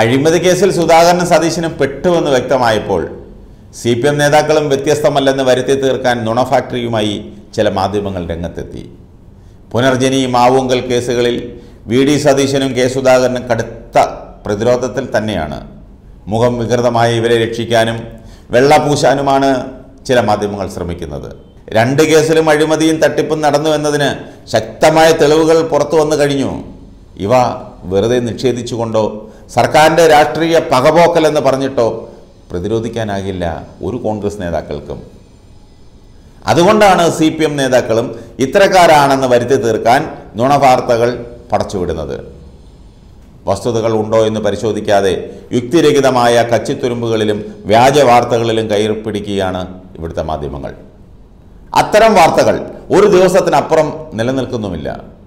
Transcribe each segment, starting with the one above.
അഴിമതി കേസിൽ സുധാകരനും സതീശനും പെട്ടുവെന്ന് വ്യക്തമായപ്പോൾ സി പി എം നേതാക്കളും വ്യത്യസ്തമല്ലെന്ന് വരുത്തി തീർക്കാൻ നുണ ഫാക്ടറിയുമായി ചില മാധ്യമങ്ങൾ രംഗത്തെത്തി. പുനർജനി മാവുങ്കൽ കേസുകളിൽ വി ഡി സതീശനും കെ സുധാകരനും കടുത്ത പ്രതിരോധത്തിൽ തന്നെയാണ്. മുഖം വികൃതമായി ഇവരെ രക്ഷിക്കാനും വെള്ളപൂശാനുമാണ് ചില മാധ്യമങ്ങൾ ശ്രമിക്കുന്നത്. രണ്ട് കേസിലും അഴിമതിയും തട്ടിപ്പും നടന്നു എന്നതിന് ശക്തമായ തെളിവുകൾ പുറത്തു വന്നു കഴിഞ്ഞു. ഇവ വെറുതെ നിഷേധിച്ചുകൊണ്ടോ സർക്കാരിന്റെ രാഷ്ട്രീയ പകപോക്കൽ എന്ന് പറഞ്ഞിട്ടോ പ്രതിരോധിക്കാനാകില്ല ഒരു കോൺഗ്രസ് നേതാക്കൾക്കും. അതുകൊണ്ടാണ് സി പി എം നേതാക്കളും ഇത്തരക്കാരാണെന്ന് വരുത്തി തീർക്കാൻ നുണവാർത്തകൾ പടച്ചുവിടുന്നത്. വസ്തുതകൾ ഉണ്ടോ എന്ന് പരിശോധിക്കാതെ യുക്തിരഹിതമായ കച്ചിത്തുരുമ്പുകളിലും വ്യാജ വാർത്തകളിലും കയറിപ്പിടിക്കുകയാണ് ഇവിടുത്തെ മാധ്യമങ്ങൾ. അത്തരം വാർത്തകൾ ഒരു ദിവസത്തിനപ്പുറം നിലനിൽക്കുന്നുമില്ല.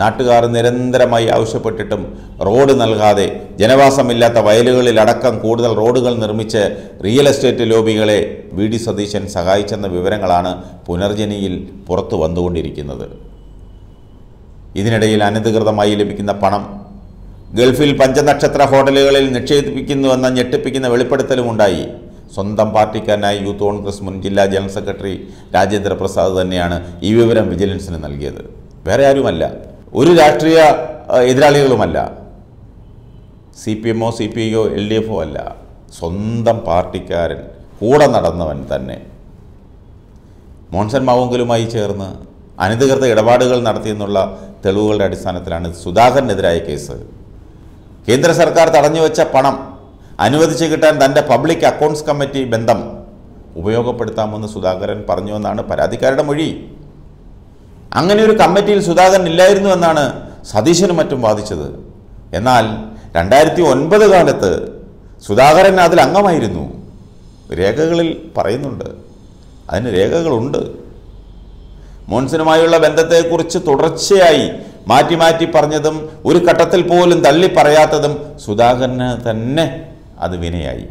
നാട്ടുകാർ നിരന്തരമായി ആവശ്യപ്പെട്ടിട്ടും റോഡ് നൽകാതെ ജനവാസമില്ലാത്ത വയലുകളിലടക്കം കൂടുതൽ റോഡുകൾ നിർമ്മിച്ച് റിയൽ എസ്റ്റേറ്റ് ലോബികളെ വി ഡി സതീശൻ സഹായിച്ചെന്ന വിവരങ്ങളാണ് പുനർജനിയിൽ പുറത്തു വന്നുകൊണ്ടിരിക്കുന്നത്. ഇതിനിടയിൽ അനധികൃതമായി ലഭിക്കുന്ന പണം ഗൾഫിൽ പഞ്ചനക്ഷത്ര ഹോട്ടലുകളിൽ നിക്ഷേപിക്കുന്നുവെന്ന ഞെട്ടിപ്പിക്കുന്ന വെളിപ്പെടുത്തലും ഉണ്ടായി. സ്വന്തം പാർട്ടിക്കാരനായി യൂത്ത് കോൺഗ്രസ് മുൻ ജില്ലാ ജനറൽ സെക്രട്ടറി രാജേന്ദ്ര പ്രസാദ് തന്നെയാണ് ഈ വിവരം വിജിലൻസിന് നൽകിയത്. വേറെ ആരുമല്ല. ഒരു രാഷ്ട്രീയ എതിരാളികളുമല്ല. സി പി എമ്മോ സി പി ഐയോ എൽ ഡി എഫോ അല്ല. സ്വന്തം പാർട്ടിക്കാരൻ കൂടെ നടന്നവൻ തന്നെ. മോൺസൺ മാവുങ്കലുമായി ചേർന്ന് അനധികൃത ഇടപാടുകൾ നടത്തിയെന്നുള്ള തെളിവുകളുടെ അടിസ്ഥാനത്തിലാണ് സുധാകരനെതിരായ കേസ്. കേന്ദ്ര സർക്കാർ തടഞ്ഞുവെച്ച പണം അനുവദിച്ച് കിട്ടാൻ തന്റെ പബ്ലിക് അക്കൗണ്ട്സ് കമ്മിറ്റി ബന്ധം ഉപയോഗപ്പെടുത്താമെന്ന് സുധാകരൻ പറഞ്ഞുവെന്നാണ് പരാതിക്കാരുടെ മൊഴി. അങ്ങനെ ഒരു കമ്മിറ്റിയിൽ സുധാകരൻ ഇല്ലായിരുന്നു എന്നാണ് സതീശനും മറ്റും വാദിച്ചത്. എന്നാൽ രണ്ടായിരത്തി ഒൻപത് കാലത്ത് സുധാകരൻ അതിൽ അംഗമായിരുന്നു. രേഖകളിൽ പറയുന്നുണ്ട്. അതിന് രേഖകളുണ്ട്. മോൻസനുമായുള്ള ബന്ധത്തെക്കുറിച്ച് തുടർച്ചയായി മാറ്റി മാറ്റി പറഞ്ഞതും ഒരു ഘട്ടത്തിൽ പോലും തള്ളി പറയാത്തതും സുധാകരന് തന്നെ അത് വിനയായി.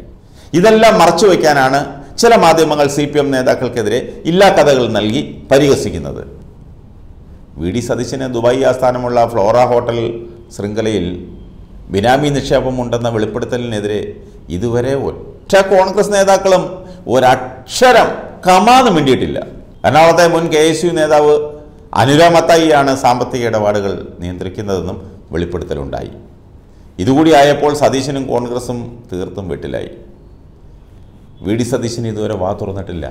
ഇതെല്ലാം മറച്ചു വയ്ക്കാനാണ് ചില മാധ്യമങ്ങൾ സി പി എം നേതാക്കൾക്കെതിരെ ഇല്ലാ കഥകൾ നൽകി പരിഹസിക്കുന്നത്. വി ഡി സതീശന് ദുബായ് ആസ്ഥാനമുള്ള ഫ്ലോറ ഹോട്ടൽ ശൃംഖലയിൽ ബിനാമി നിക്ഷേപമുണ്ടെന്ന വെളിപ്പെടുത്തലിനെതിരെ ഇതുവരെ ഒറ്റ കോൺഗ്രസ് നേതാക്കളും ഒരക്ഷരം കമാന്ന് മിണ്ടിയിട്ടില്ല. എറണാകുളത്തെ മുൻ കെ എസ് യു നേതാവ് അനുരാമത്തായിയാണ് സാമ്പത്തിക ഇടപാടുകൾ നിയന്ത്രിക്കുന്നതെന്നും വെളിപ്പെടുത്തലുണ്ടായി. ഇതുകൂടി ആയപ്പോൾ സതീശനും കോൺഗ്രസും തീർത്തും വെട്ടിലായി. വി ഡി സതീശന് ഇതുവരെ വാ തുറന്നിട്ടില്ല.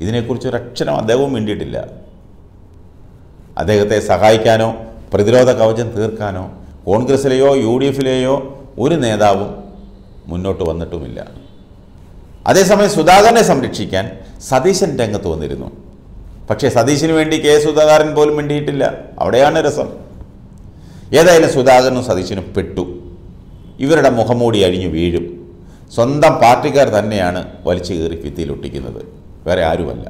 ഇതിനെക്കുറിച്ച് ഒരക്ഷരം അദ്ദേഹവും മിണ്ടിയിട്ടില്ല. അദ്ദേഹത്തെ സഹായിക്കാനോ പ്രതിരോധ കവചം തീർക്കാനോ കോൺഗ്രസിലെയോ യു ഡി എഫിലെയോ ഒരു നേതാവും മുന്നോട്ട് വന്നിട്ടുമില്ല. അതേസമയം സുധാകരനെ സംരക്ഷിക്കാൻ സതീശൻ രംഗത്ത് വന്നിരുന്നു. പക്ഷേ സതീശിന് വേണ്ടി കെ സുധാകരൻ പോലും വേണ്ടിയിട്ടില്ല അവിടെയാണ് രസം. ഏതായാലും സുധാകരനും സതീശനും പെട്ടു. ഇവരുടെ മുഖംമൂടി അഴിഞ്ഞു വീഴും. സ്വന്തം പാർട്ടിക്കാർ തന്നെയാണ് വലിച്ചു കയറി ഭിത്തിയിലൊട്ടിക്കുന്നത് വേറെ ആരുമല്ല.